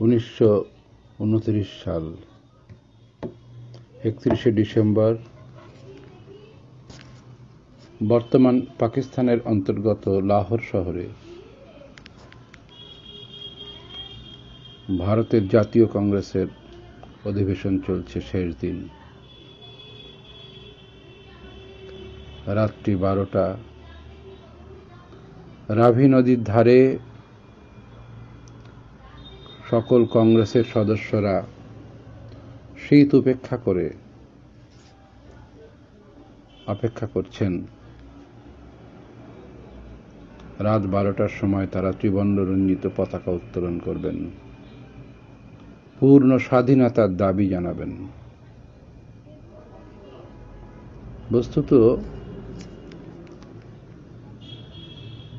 উনিশশো উনত্রিশ সাল, একত্রিশে ডিসেম্বর, বর্তমান পাকিস্তানের অন্তর্গত লাহোর শহরে ভারতের জাতীয় কংগ্রেসের অধিবেশন চলছে শেষ দিন। রাত্রি বারোটা, রাভি নদীর ধারে সকল কংগ্রেসের সদস্যরা শীত উপেক্ষা করে অপেক্ষা করছেন। রাত বারোটার সময় তারা ত্রিবর্ণ রঞ্জিত পতাকা উত্তোলন করবেন। পূর্ণ স্বাধীনতার দাবি জানাবেন। বস্তুত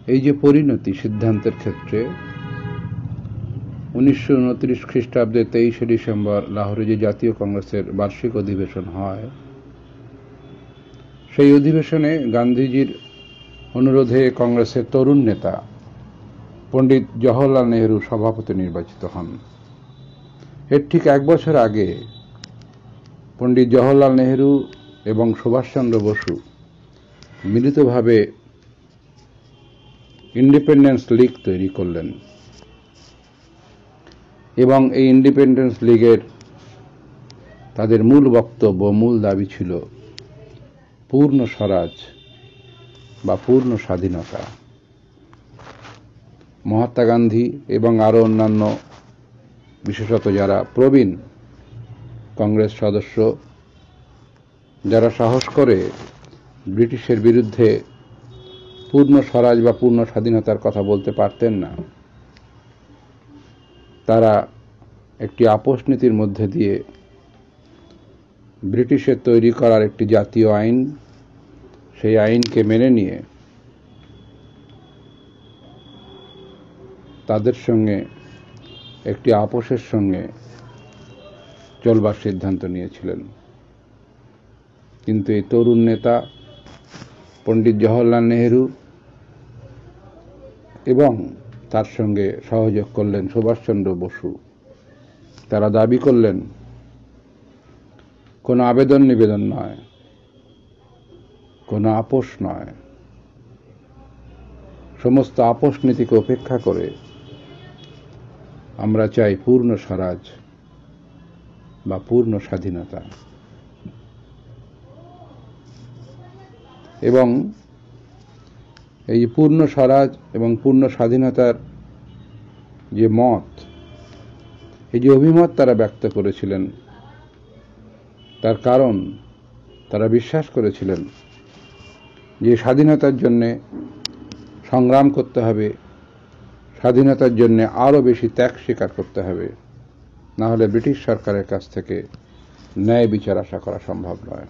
এই যে পরিণতি সিদ্ধান্তের ক্ষেত্রে উনিশশো উনত্রিশ খ্রিস্টাব্দে তেইশে ডিসেম্বর লাহোরে যে জাতীয় কংগ্রেসের বার্ষিক অধিবেশন হয়, সেই অধিবেশনে গান্ধীজির অনুরোধে কংগ্রেসের তরুণ নেতা পণ্ডিত জওহরলাল নেহরু সভাপতি নির্বাচিত হন। এর ঠিক এক বছর আগে পণ্ডিত জওহরলাল নেহরু এবং সুভাষচন্দ্র বসু মিলিতভাবে ইন্ডিপেন্ডেন্স লীগ তৈরি করলেন। এবং এই ইন্ডিপেন্ডেন্স লীগের তাদের মূল বক্তব্য, মূল দাবি ছিল পূর্ণ স্বরাজ বা পূর্ণ স্বাধীনতা। মহাত্মা গান্ধী এবং আরও অন্যান্য বিশেষত যারা প্রবীণ কংগ্রেস সদস্য, যারা সাহস করে ব্রিটিশের বিরুদ্ধে পূর্ণ স্বরাজ বা পূর্ণ স্বাধীনতার কথা বলতে পারতেন না। একটি আপোষ নীতির মধ্যে দিয়ে ব্রিটিশের তৈরি করার একটি জাতীয় আইন, সেই আইনকে মেনে নিয়ে তাদের সঙ্গে একটি আপোষের সঙ্গে চলবার সিদ্ধান্ত নিয়েছিলেন। কিন্তু এই তরুণ নেতা পণ্ডিত জওহরলাল নেহেরু এবং তার সঙ্গে সহযোগ করলেন সুভাষচন্দ্র বসু। তারা দাবি করলেন, কোনো আবেদন নিবেদন নয়, কোনো আপোষ নয়। সমস্ত আপোষ নীতিকে উপেক্ষা করে আমরা চাই পূর্ণ স্বরাজ বা পূর্ণ স্বাধীনতা। এবং এই পূর্ণ স্বরাজ এবং পূর্ণ স্বাধীনতার যে মত, এই যে অভিমত তারা ব্যক্ত করেছিলেন, তার কারণ তারা বিশ্বাস করেছিলেন যে স্বাধীনতার জন্যে সংগ্রাম করতে হবে, স্বাধীনতার জন্যে আরও বেশি ত্যাগ স্বীকার করতে হবে, না হলে ব্রিটিশ সরকারের কাছ থেকে ন্যায় বিচার আশা করা সম্ভব নয়।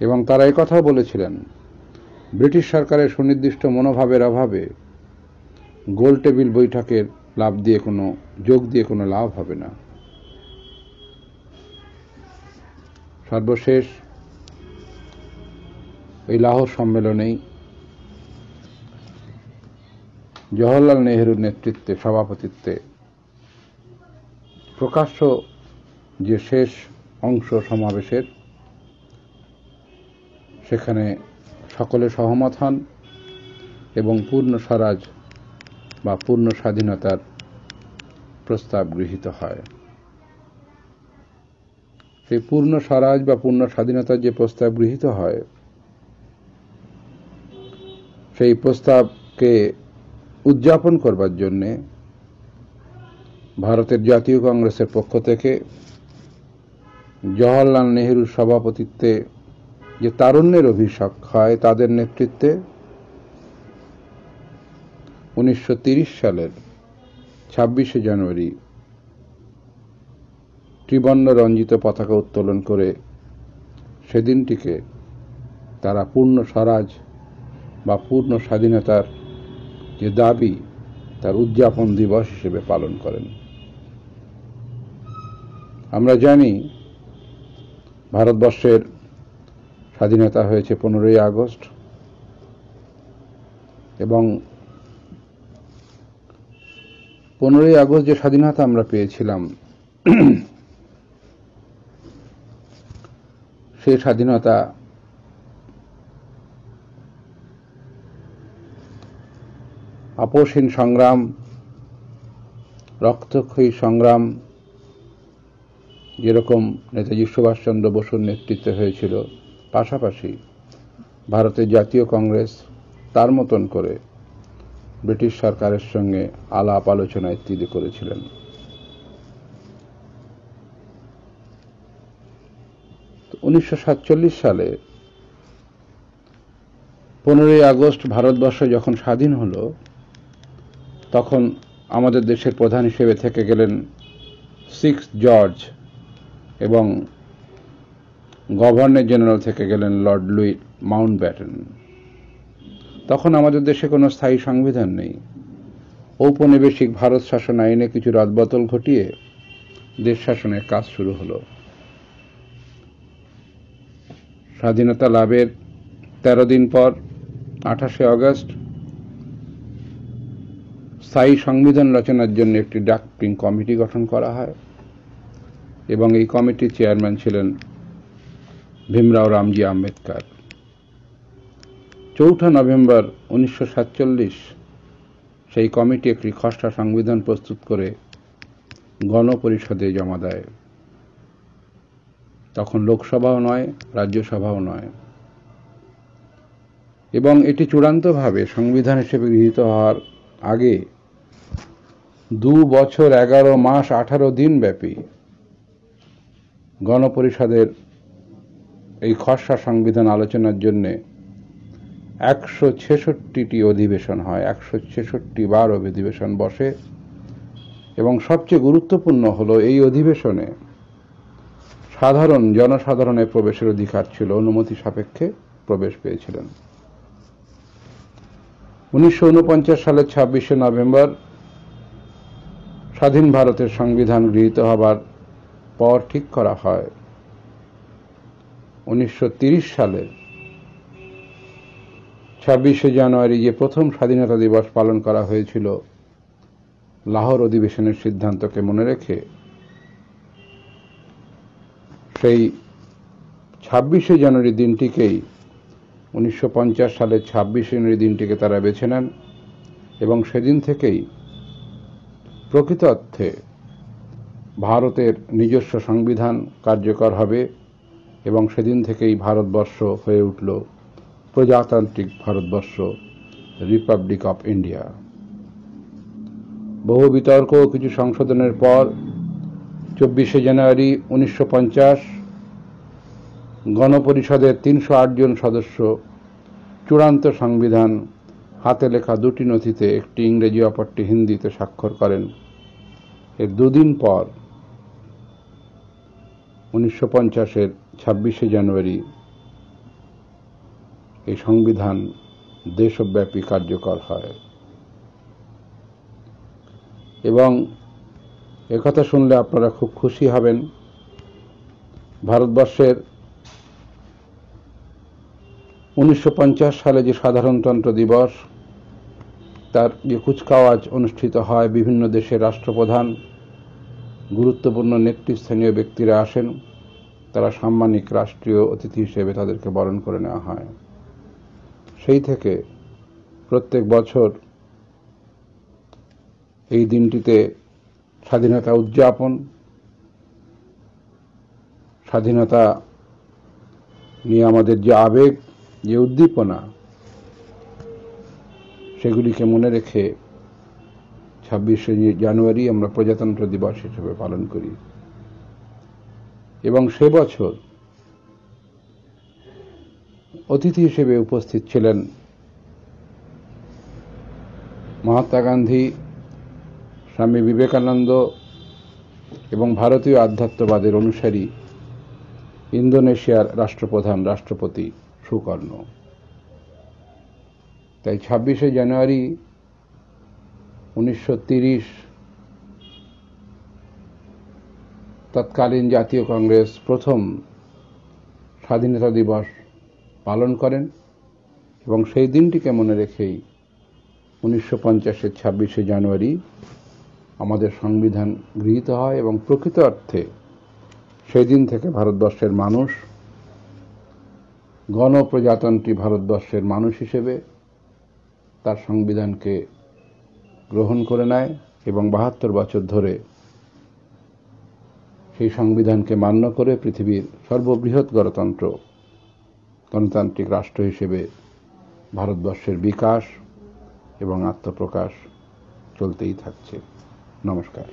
এবং তারা কথাও বলেছিলেন ব্রিটিশ সরকারের সুনির্দিষ্ট মনোভাবের অভাবে গোল টেবিল বৈঠকের লাভ দিয়ে কোনো, যোগ দিয়ে কোনো লাভ হবে না। সর্বশেষ, এই লাহোর সম্মেলনেই জওহরলাল নেহরুর নেতৃত্বে, সভাপতিত্বে প্রকাশ্য যে শেষ অংশ সমাবেশের, সেখানে সকলে সহমত হন এবং পূর্ণ স্বরাজ বা পূর্ণ স্বাধীনতার প্রস্তাব গৃহীত হয়। সেই পূর্ণ স্বরাজ বা পূর্ণ স্বাধীনতার যে প্রস্তাব গৃহীত হয়, সেই প্রস্তাবকে উদযাপন করবার জন্যে ভারতের জাতীয় কংগ্রেসের পক্ষ থেকে জওহরলাল নেহরুর সভাপতিত্বে যে তারুণ্যের অভিষেক হয় তাদের নেতৃত্বে উনিশশো সালের ছাব্বিশে জানুয়ারি ত্রিবর্ণ রঞ্জিত পতাকা উত্তোলন করে সেদিনটিকে তারা পূর্ণ স্বরাজ বা পূর্ণ স্বাধীনতার যে দাবি, তার উদযাপন দিবস হিসেবে পালন করেন। আমরা জানি ভারতবর্ষের স্বাধীনতা হয়েছে পনেরোই আগস্ট। এবং পনেরোই আগস্ট যে স্বাধীনতা আমরা পেয়েছিলাম সেই স্বাধীনতা আপোষহীন সংগ্রাম, রক্তক্ষয়ী সংগ্রাম, যেরকম নেতাজি সুভাষচন্দ্র বসুর নেতৃত্বে হয়েছিল পাশাপাশি ভারতের জাতীয় কংগ্রেস তার মতন করে ব্রিটিশ সরকারের সঙ্গে আলাপ আলোচনা ইত্যাদি করেছিলেন। উনিশশো সাতচল্লিশ সালে পনেরোই আগস্ট ভারতবর্ষ যখন স্বাধীন হল, তখন আমাদের দেশের প্রধান হিসেবে থেকে গেলেন সিক্স জর্জ এবং গভর্নর জেনারেল থেকে গেলেন লর্ড লুই মাউন্ট ব্যাটন তখন আমাদের দেশে কোনো স্থায়ী সংবিধান নেই। ঔপনিবেশিক ভারত শাসন আইনে কিছু রদবদল ঘটিয়ে দেশ শাসনের কাজ শুরু হলো। স্বাধীনতা লাভের তেরো দিন পর, আঠাশে আগস্ট স্থায়ী সংবিধান রচনার জন্য একটি ডাক্টিং কমিটি গঠন করা হয় এবং এই কমিটির চেয়ারম্যান ছিলেন ভীমরাও রামজি আম্বেদকর। চৌঠা নভেম্বর উনিশশো সাতচল্লিশ সেই কমিটি একটি খসড়া সংবিধান প্রস্তুত করে গণপরিষদে জমা দেয়। তখন লোকসভাও নয়, রাজ্যসভাও নয়। এবং এটি চূড়ান্তভাবে সংবিধান হিসেবে গৃহীত হওয়ার আগে দু বছর এগারো মাস আঠারো দিন ব্যাপী গণপরিষদের এই খসড়া সংবিধান আলোচনার জন্যে একশো ছেষট্টিটি অধিবেশন হয়, একশো ছেষট্টি বার অধিবেশন বসে। এবং সবচেয়ে গুরুত্বপূর্ণ হল, এই অধিবেশনে সাধারণ জনসাধারণের প্রবেশের অধিকার ছিল, অনুমতি সাপেক্ষে প্রবেশ পেয়েছিলেন। উনিশশো উনপঞ্চাশ সালের ছাব্বিশে নভেম্বর স্বাধীন ভারতের সংবিধান গৃহীত হবার পর ঠিক করা হয়। উনিশশো সালের ছাব্বিশে জানুয়ারি যে প্রথম স্বাধীনতা দিবস পালন করা হয়েছিল, লাহোর অধিবেশনের সিদ্ধান্তকে মনে রেখে সেই ছাব্বিশে জানুয়ারি দিনটিকেই উনিশশো পঞ্চাশ সালের ছাব্বিশে জানুয়ারি দিনটিকে তারা বেছে নেন এবং সেদিন থেকেই প্রকৃত অর্থে ভারতের নিজস্ব সংবিধান কার্যকর হবে। এবং সেদিন থেকেই ভারতবর্ষ হয়ে উঠল প্রজাতান্ত্রিক ভারতবর্ষ রিপাবলিক অফ ইন্ডিয়া বহু বিতর্ক ও কিছু সংশোধনের পর, চব্বিশে জানুয়ারি উনিশশো পঞ্চাশ গণপরিষদের তিনশো আট জন সদস্য, চূড়ান্ত সংবিধান, হাতে লেখা দুটি নথিতে একটি ইংরেজি অপরটি হিন্দিতে স্বাক্ষর করেন। এর দুদিন পর উনিশশো পঞ্চাশের ছাব্বিশে জানুয়ারি এই সংবিধান দেশব্যাপী কার্যকর হয়। এবং একথা শুনলে আপনারা খুব খুশি হবেন। ভারতবর্ষের উনিশশো পঞ্চাশ সালে যে সাধারণতন্ত্র দিবস, তার যে কুচকাওয়াজ অনুষ্ঠিত হয় বিভিন্ন দেশের রাষ্ট্রপ্রধান গুরুত্বপূর্ণ নেতৃস্থানীয় ব্যক্তিরা আসেন। তারা সাম্মানিক রাষ্ট্রীয় অতিথি হিসেবে তাদেরকে বরণ করে নেওয়া হয়। সেই থেকে প্রত্যেক বছর এই দিনটিতে স্বাধীনতা উদযাপন, স্বাধীনতা নিয়ে আমাদের যে আবেগ, যে উদ্দীপনা, সেগুলিকে মনে রেখে ছাব্বিশে জানুয়ারি আমরা প্রজাতন্ত্র দিবস হিসেবে পালন করি। এবং সে বছর অতিথি হিসেবে উপস্থিত ছিলেন মহাত্মা গান্ধী, স্বামী বিবেকানন্দ এবং ভারতীয় আধ্যাত্মবাদের অনুসারী ইন্দোনেশিয়ার রাষ্ট্রপ্রধান রাষ্ট্রপতি সুকর্ণ। তাই ছাব্বিশে জানুয়ারি উনিশশো তৎকালীন জাতীয় কংগ্রেস প্রথম স্বাধীনতা দিবস পালন করেন এবং সেই দিনটিকে মনে রেখেই উনিশশো পঞ্চাশের ছাব্বিশে জানুয়ারি আমাদের সংবিধান গৃহীত হয় এবং প্রকৃত অর্থে সেই দিন থেকে ভারতবর্ষের মানুষ, গণপ্রজাতন্ত্রী ভারতবর্ষের মানুষ হিসেবে তার সংবিধানকে গ্রহণ করে নেয় এবং বাহাত্তর বছর ধরে সেই সংবিধানকে মান্য করে পৃথিবীর সর্ববৃহৎ গণতন্ত্র, গণতান্ত্রিক রাষ্ট্র হিসেবে ভারতবর্ষের বিকাশ এবং আত্মপ্রকাশ চলতেই থাকছে। নমস্কার।